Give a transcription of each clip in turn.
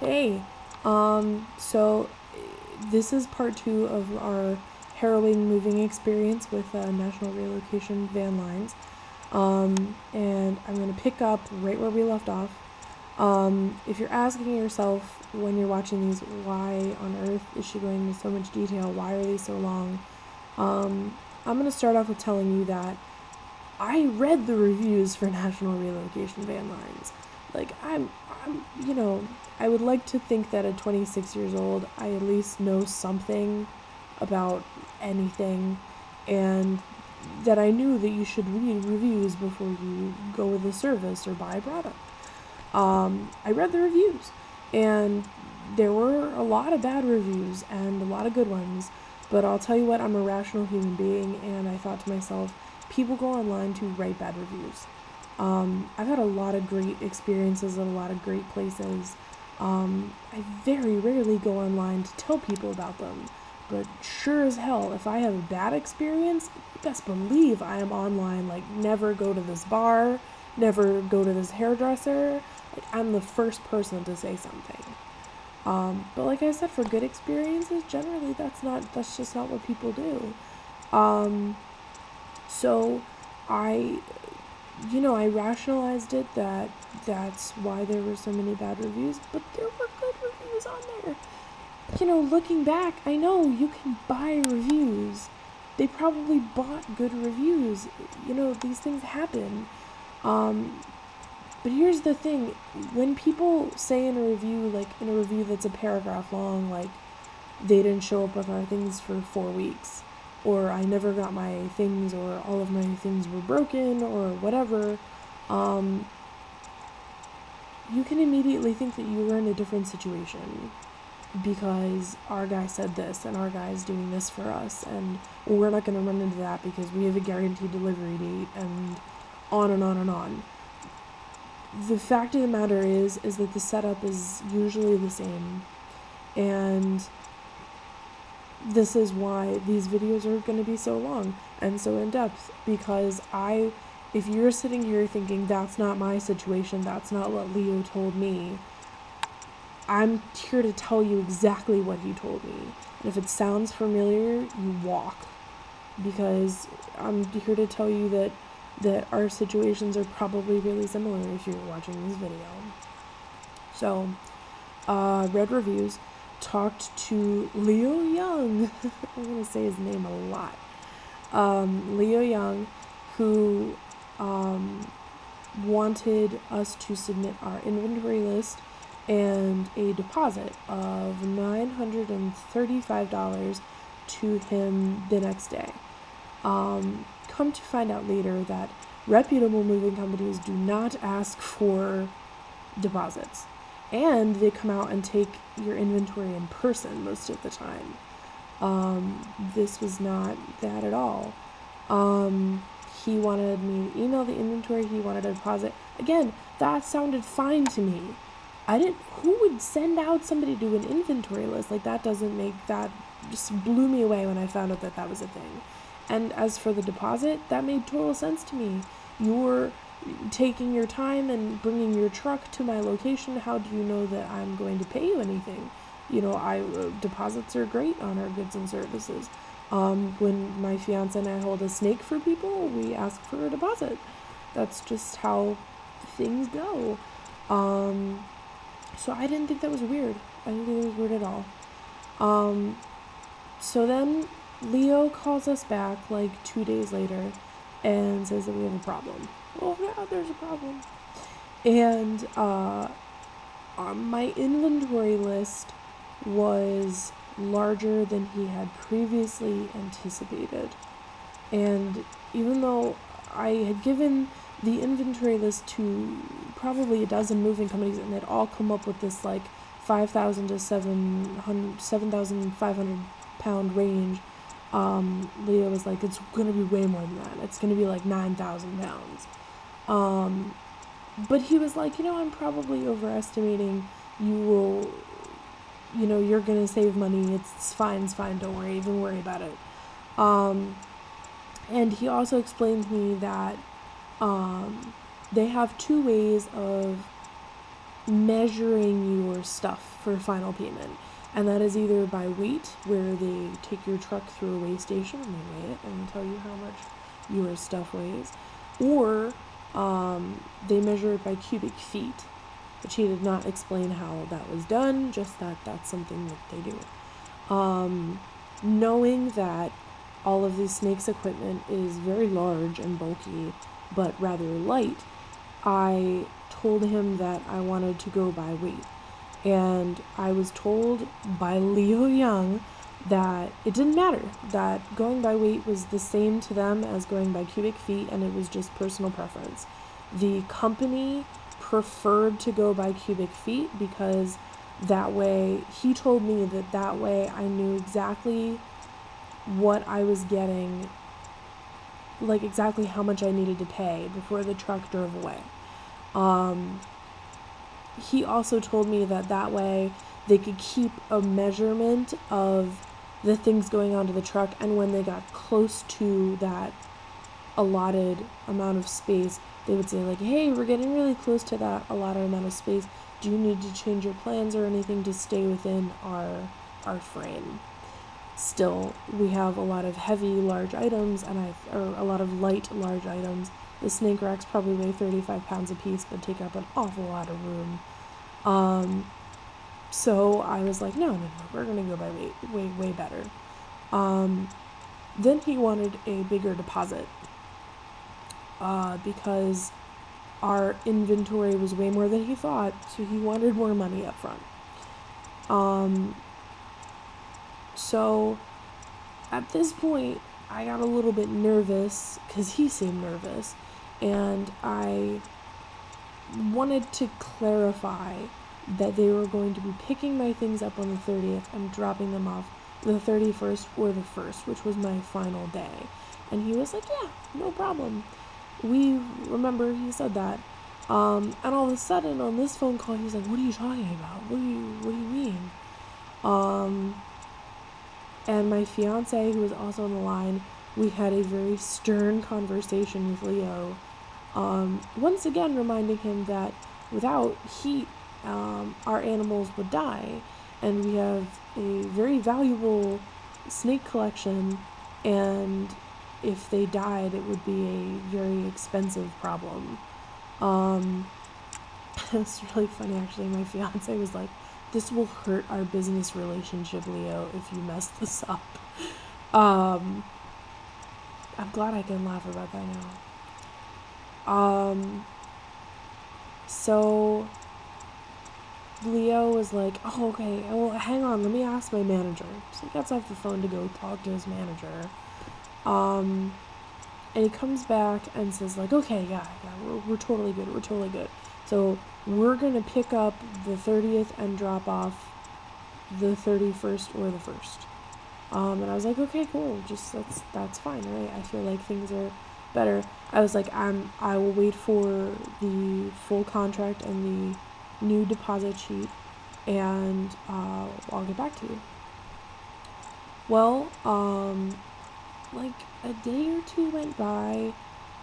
Hey, um, so this is part two of our harrowing moving experience with uh, National Relocation Van Lines. Um, and I'm going to pick up right where we left off. Um, if you're asking yourself when you're watching these, why on earth is she going into so much detail? Why are they so long? Um, I'm going to start off with telling you that I read the reviews for National Relocation Van Lines. Like, I'm, I'm, you know, I would like to think that at 26 years old, I at least know something about anything, and that I knew that you should read reviews before you go with a service or buy a product. Um, I read the reviews, and there were a lot of bad reviews and a lot of good ones. But I'll tell you what, I'm a rational human being, and I thought to myself, people go online to write bad reviews. Um, I've had a lot of great experiences at a lot of great places. Um, I very rarely go online to tell people about them, but sure as hell, if I have a bad experience, best believe I am online. Like, never go to this bar, never go to this hairdresser. Like, I'm the first person to say something. Um, but like I said, for good experiences, generally that's not that's just not what people do. Um, so I you know, I rationalized it that that's why there were so many bad reviews, but there were good reviews on there. You know, looking back, I know you can buy reviews. They probably bought good reviews. You know, these things happen. Um, but here's the thing when people say in a review, like in a review that's a paragraph long, like they didn't show up with our things for four weeks, or I never got my things, or all of my things were broken, or whatever, um, you can immediately think that you were in a different situation because our guy said this and our guy is doing this for us and we're not going to run into that because we have a guaranteed delivery date and on and on and on. The fact of the matter is is that the setup is usually the same and this is why these videos are going to be so long and so in depth because I if you're sitting here thinking that's not my situation, that's not what Leo told me, I'm here to tell you exactly what he told me. And if it sounds familiar, you walk because I'm here to tell you that that our situations are probably really similar if you're watching this video. So, uh, read reviews, talked to Leo Young. I'm gonna say his name a lot. Um, Leo Young, who um, wanted us to submit our inventory list and a deposit of $935 to him the next day. Um, come to find out later that reputable moving companies do not ask for deposits. And they come out and take your inventory in person most of the time. Um, this was not that at all. Um, he wanted me to email the inventory, he wanted a deposit. Again, that sounded fine to me. I didn't, who would send out somebody to do an inventory list? Like, that doesn't make, that just blew me away when I found out that that was a thing. And as for the deposit, that made total sense to me. You're taking your time and bringing your truck to my location. How do you know that I'm going to pay you anything? You know, I uh, deposits are great on our goods and services. Um, when my fiance and I hold a snake for people, we ask for a deposit. That's just how things go. Um, so I didn't think that was weird. I didn't think it was weird at all. Um, so then Leo calls us back like two days later and says that we have a problem. Oh yeah, there's a problem. And uh, um, my inventory list was larger than he had previously anticipated. And even though I had given the inventory list to probably a dozen moving companies and they'd all come up with this like 5,000 to 7,500 pound range, um, Leo was like, it's going to be way more than that. It's going to be like 9,000 pounds. Um, but he was like, you know, I'm probably overestimating. You will you know, you're going to save money. It's, fine, it's fine. Don't worry, even worry about it. Um, and he also explained to me that um, they have two ways of measuring your stuff for final payment. And that is either by weight, where they take your truck through a weigh station and they weigh it and tell you how much your stuff weighs, or um, they measure it by cubic feet, which he did not explain how that was done, just that that's something that they do. Um, knowing that all of these snakes equipment is very large and bulky, but rather light, I told him that I wanted to go by weight. And I was told by Leo Young that it didn't matter, that going by weight was the same to them as going by cubic feet, and it was just personal preference. The company preferred to go by cubic feet because that way, he told me that that way I knew exactly what I was getting, like exactly how much I needed to pay before the truck drove away. Um, he also told me that that way they could keep a measurement of the things going onto the truck, and when they got close to that allotted amount of space, they would say, like, hey, we're getting really close to that allotted amount of space. Do you need to change your plans or anything to stay within our our frame? Still, we have a lot of heavy, large items, and I or a lot of light, large items. The snake racks probably weigh 35 pounds a piece, but take up an awful lot of room. Um, so I was like, no, no, no, we're gonna go by weight, way, way better. Um, then he wanted a bigger deposit uh, because our inventory was way more than he thought, so he wanted more money up front. Um, so at this point, I got a little bit nervous because he seemed nervous, and I wanted to clarify that they were going to be picking my things up on the 30th and dropping them off the 31st or the 1st, which was my final day. And he was like, Yeah, no problem. We remember he said that. Um, and all of a sudden on this phone call, he's like, What are you talking about? What do you what do you mean? Um, and my fiance, who was also on the line, we had a very stern conversation with Leo. Um, once again, reminding him that without heat, um, our animals would die. And we have a very valuable snake collection, and if they died, it would be a very expensive problem. Um, it's really funny, actually. My fiance was like, this will hurt our business relationship, Leo, if you mess this up. Um, I'm glad I can laugh about that now. Um, so Leo was like, "Oh, okay. Well, hang on. Let me ask my manager." So he gets off the phone to go talk to his manager. Um, and he comes back and says, "Like, okay, yeah, yeah, we're, we're totally good. We're totally good." So we're gonna pick up the 30th and drop off the 31st or the 1st. Um, and I was like, okay, cool. Just that's that's fine, right? I feel like things are better. I was like, I'm I will wait for the full contract and the new deposit sheet, and uh, I'll get back to you. Well, um, like a day or two went by.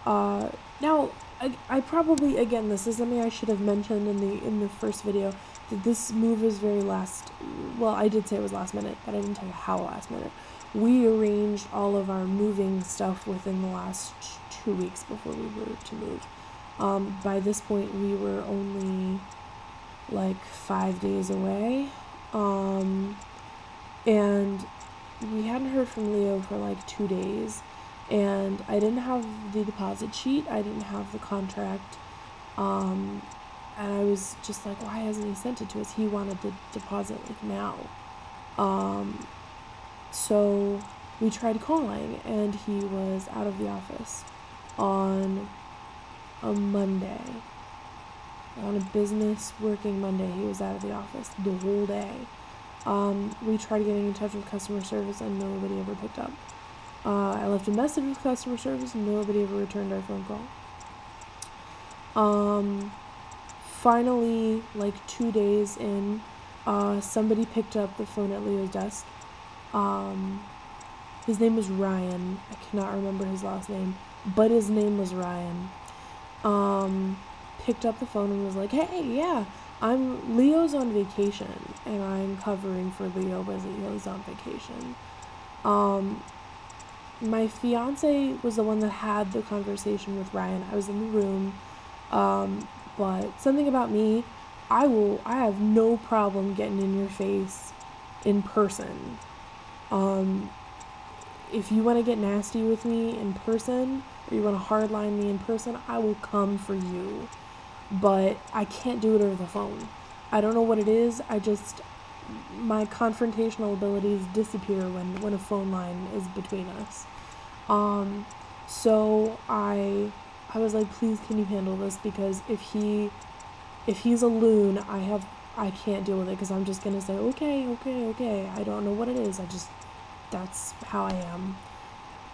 Uh, now I, I probably again this is something I should have mentioned in the in the first video that this move was very last well I did say it was last minute but I didn't tell you how last minute we arranged all of our moving stuff within the last two weeks before we were to move um, by this point we were only like five days away um, and we hadn't heard from Leo for like two days and I didn't have the deposit sheet. I didn't have the contract. Um, and I was just like, why hasn't he sent it to us? He wanted the deposit like now. Um, so we tried calling, and he was out of the office on a Monday. On a business working Monday, he was out of the office the whole day. Um, we tried getting in touch with customer service, and nobody ever picked up. Uh, I left a message with customer service and nobody ever returned our phone call. Um, finally, like two days in, uh, somebody picked up the phone at Leo's desk. Um, his name was Ryan. I cannot remember his last name, but his name was Ryan. Um, picked up the phone and was like, hey, yeah, I'm Leo's on vacation and I'm covering for Leo because Leo's on vacation. Um, my fiance was the one that had the conversation with Ryan. I was in the room, um, but something about me, I will. I have no problem getting in your face, in person. Um, if you want to get nasty with me in person, or you want to hardline me in person, I will come for you. But I can't do it over the phone. I don't know what it is. I just my confrontational abilities disappear when when a phone line is between us. Um, so I I was like, please, can you handle this? Because if he if he's a loon, I have I can't deal with it because I'm just gonna say, okay, okay, okay. I don't know what it is. I just that's how I am.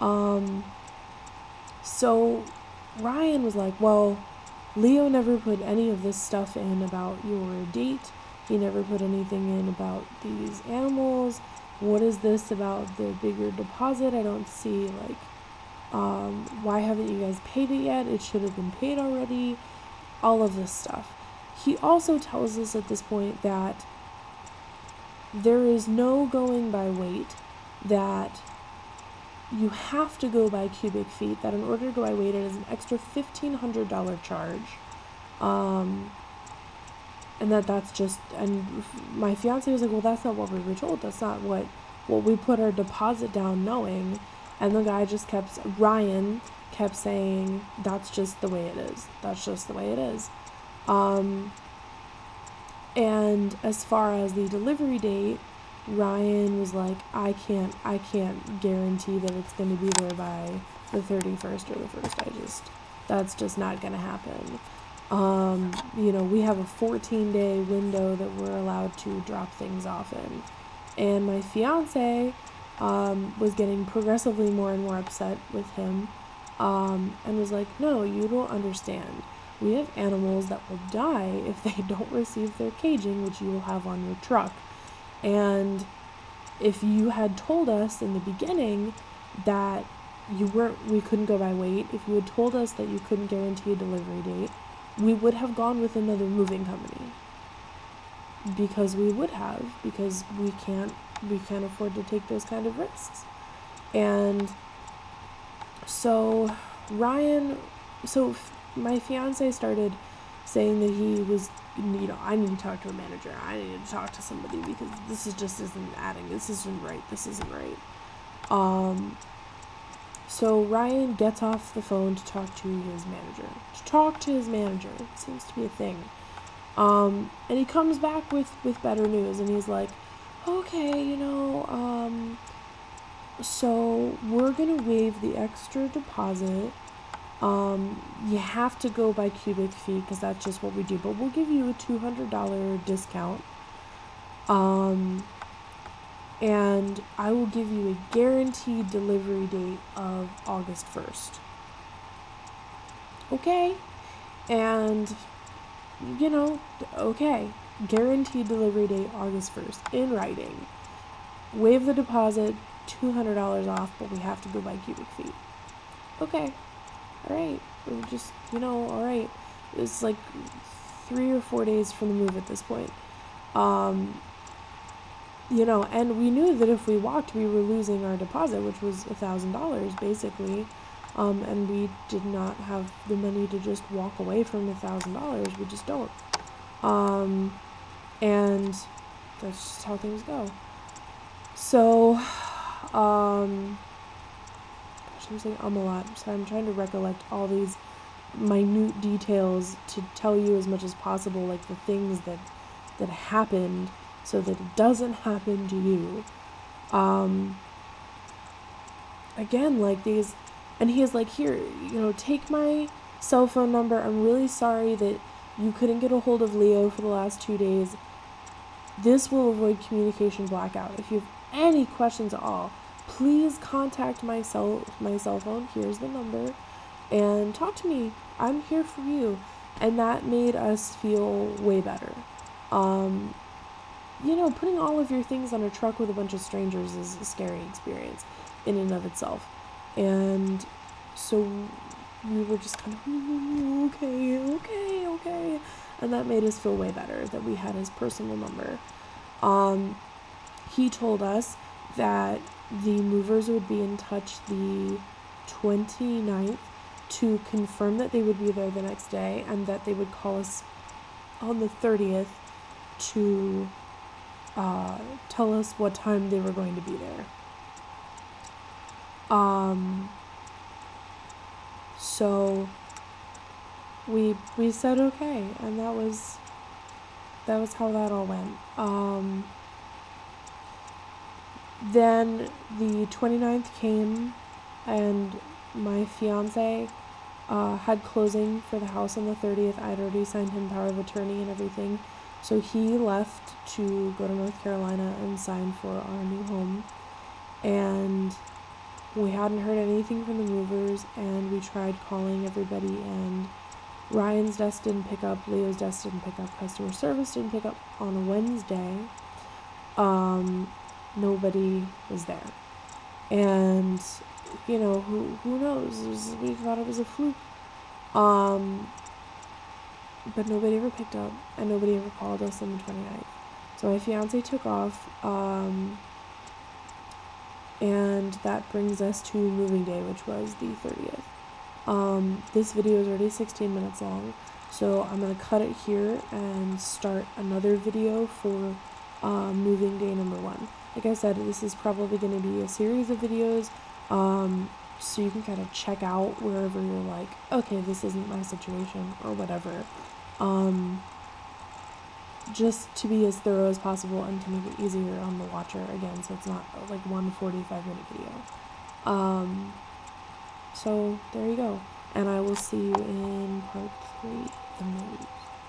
Um, so Ryan was like, well, Leo never put any of this stuff in about your date. He never put anything in about these animals. What is this about the bigger deposit? I don't see, like, um, why haven't you guys paid it yet? It should have been paid already. All of this stuff. He also tells us at this point that there is no going by weight that you have to go by cubic feet, that in order to go by weight, it is an extra $1,500 charge. Um, and that that's just, and my fiance was like, well, that's not what we were told. That's not what, what we put our deposit down knowing. And the guy just kept, Ryan kept saying, that's just the way it is. That's just the way it is. Um, and as far as the delivery date, Ryan was like, I can't, I can't guarantee that it's going to be there by the 31st or the 1st. I just, that's just not going to happen. Um, you know, we have a 14 day window that we're allowed to drop things off in. And my fiance um, was getting progressively more and more upset with him um, and was like, No, you don't understand. We have animals that will die if they don't receive their caging, which you will have on your truck. And if you had told us in the beginning that you weren't we couldn't go by weight, if you had told us that you couldn't guarantee a delivery date, we would have gone with another moving company. Because we would have, because we can't we can't afford to take those kind of risks. And so Ryan so my fiance started saying that he was you know, I need to talk to a manager. I need to talk to somebody because this is just isn't adding. This isn't right. This isn't right. Um, so Ryan gets off the phone to talk to his manager. To talk to his manager. It seems to be a thing. Um, and he comes back with, with better news and he's like, okay, you know, um, so we're going to waive the extra deposit um, you have to go by cubic feet because that's just what we do, but we'll give you a $200 discount. Um, and I will give you a guaranteed delivery date of August 1st. Okay? And, you know, okay. Guaranteed delivery date August 1st in writing. Waive the deposit, $200 off, but we have to go by cubic feet. Okay all right, we're just, you know, all right. It's like three or four days from the move at this point. Um, you know, and we knew that if we walked, we were losing our deposit, which was a thousand dollars basically. Um, and we did not have the money to just walk away from a thousand dollars. We just don't. Um, and that's just how things go. So, um, A lot. So I'm trying to recollect all these minute details to tell you as much as possible, like the things that that happened, so that it doesn't happen to you. Um, again, like these, and he is like, here, you know, take my cell phone number. I'm really sorry that you couldn't get a hold of Leo for the last two days. This will avoid communication blackout. If you have any questions at all, please contact my cell my cell phone. Here's the number. And talk to me. I'm here for you. And that made us feel way better. Um, you know putting all of your things on a truck with a bunch of strangers is a scary experience in and of itself. And so we were just kind of okay, okay, okay, and that made us feel way better that we had his personal number. Um, he told us that the movers would be in touch the 29th to confirm that they would be there the next day and that they would call us on the 30th to uh, tell us what time they were going to be there. Um, so we we said okay, and that was that was how that all went. Um, then the 29th came, and my fiance uh, had closing for the house on the 30th. I'd already signed him power of attorney and everything. So he left to go to North Carolina and sign for our new home. And we hadn't heard anything from the movers, and we tried calling everybody, and Ryan's desk didn't pick up, Leo's desk didn't pick up, customer service didn't pick up on a Wednesday. Um, nobody was there. And, you know, who, who knows? Was, we thought it was a fluke. Um, but nobody ever picked up, and nobody ever called us on the 29th. So my fiance took off, um, and that brings us to moving day, which was the 30th. Um, this video is already 16 minutes long, so I'm going to cut it here and start another video for uh, moving day number one. Like I said, this is probably going to be a series of videos, um, so you can kind of check out wherever you're like, okay, this isn't my situation, or whatever. Um, just to be as thorough as possible and to make it easier on the watcher again, so it's not like one 45 minute video. Um, so there you go. And I will see you in part three.